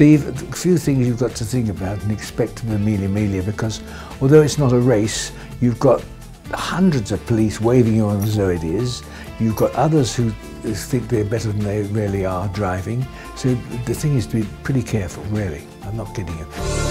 Steve, a few things you've got to think about and expect from the Mille Miglia because although it's not a race, you've got hundreds of police waving you on as though it is. You've got others who think they're better than they really are driving. So the thing is to be pretty careful, really. I'm not kidding you.